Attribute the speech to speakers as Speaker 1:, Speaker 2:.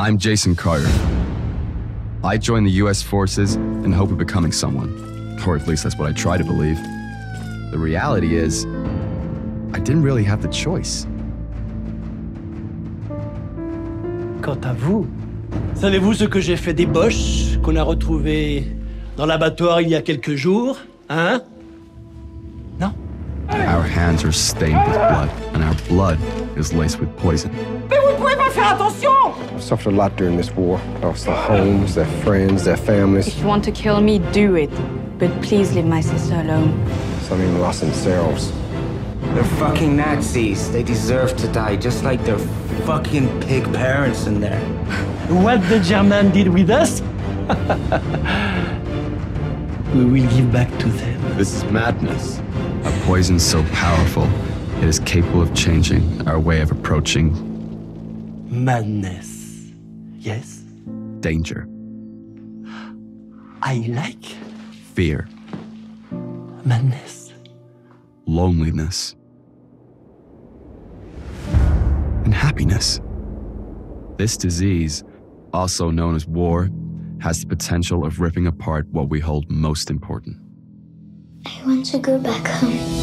Speaker 1: I'm Jason Carter. I joined the US forces in hope of becoming someone, or at least that's what I try to believe. The reality is, I didn't really have the choice.
Speaker 2: Quant à vous, savez-vous ce que j'ai fait des boches qu'on a retrouvées dans l'abattoir il y a quelques jours Hein Non
Speaker 1: Our hands are stained with blood, and our blood is laced with poison.
Speaker 3: Mais vous pouvez pas faire attention
Speaker 4: I've suffered a lot during this war. Lost their homes, their friends, their families.
Speaker 5: If you want to kill me, do it. But please leave my sister alone.
Speaker 4: Some even lost themselves.
Speaker 6: They're fucking Nazis. They deserve to die, just like their fucking pig parents in there.
Speaker 2: What the German did with us We will give back to them.
Speaker 1: This is madness. A poison so powerful, it is capable of changing our way of approaching
Speaker 2: Madness. Yes
Speaker 1: danger,
Speaker 2: I like
Speaker 1: fear,
Speaker 2: madness.
Speaker 1: loneliness, and happiness. This disease, also known as war, has the potential of ripping apart what we hold most important
Speaker 7: I want to go back home.
Speaker 1: our hearts.